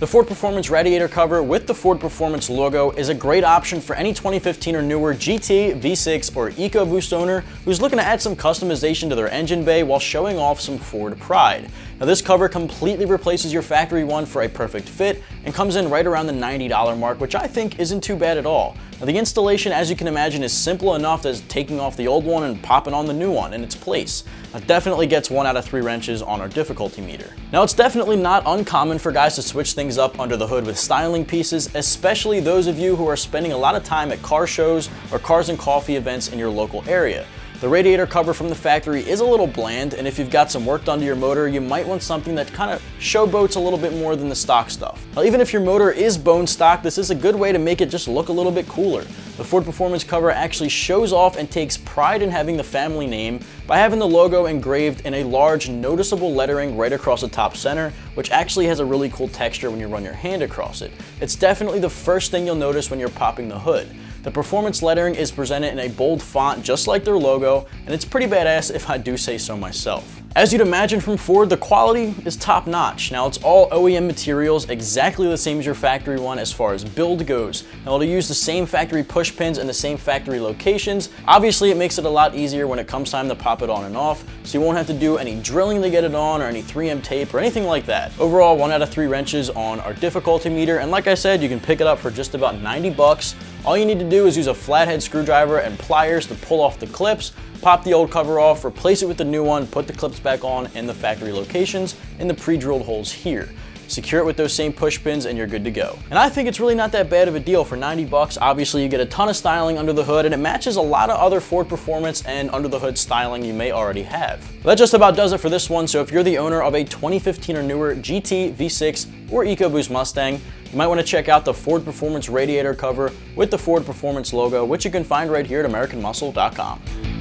The Ford Performance radiator cover with the Ford Performance logo is a great option for any 2015 or newer GT, V6, or EcoBoost owner who's looking to add some customization to their engine bay while showing off some Ford pride. Now this cover completely replaces your factory one for a perfect fit and comes in right around the $90 mark, which I think isn't too bad at all. Now the installation, as you can imagine, is simple enough as taking off the old one and popping on the new one in its place. That definitely gets one out of three wrenches on our difficulty meter. Now it's definitely not uncommon for guys to switch things up under the hood with styling pieces, especially those of you who are spending a lot of time at car shows or cars and coffee events in your local area. The radiator cover from the factory is a little bland, and if you've got some work done to your motor, you might want something that kind of showboats a little bit more than the stock stuff. Now, even if your motor is bone stock, this is a good way to make it just look a little bit cooler. The Ford Performance cover actually shows off and takes pride in having the family name by having the logo engraved in a large noticeable lettering right across the top center, which actually has a really cool texture when you run your hand across it. It's definitely the first thing you'll notice when you're popping the hood. The performance lettering is presented in a bold font just like their logo, and it's pretty badass if I do say so myself. As you'd imagine from Ford, the quality is top notch. Now it's all OEM materials, exactly the same as your factory one as far as build goes. Now it'll use the same factory push pins and the same factory locations. Obviously it makes it a lot easier when it comes time to pop it on and off, so you won't have to do any drilling to get it on or any 3M tape or anything like that. Overall, one out of three wrenches on our difficulty meter, and like I said, you can pick it up for just about 90 bucks. All you need to do is use a flathead screwdriver and pliers to pull off the clips, pop the old cover off, replace it with the new one, put the clips back on in the factory locations in the pre-drilled holes here. Secure it with those same push pins and you're good to go. And I think it's really not that bad of a deal for 90 bucks. Obviously you get a ton of styling under the hood and it matches a lot of other Ford Performance and under the hood styling you may already have. That just about does it for this one. So if you're the owner of a 2015 or newer GT, V6, or EcoBoost Mustang, you might want to check out the Ford Performance radiator cover with the Ford Performance logo, which you can find right here at AmericanMuscle.com.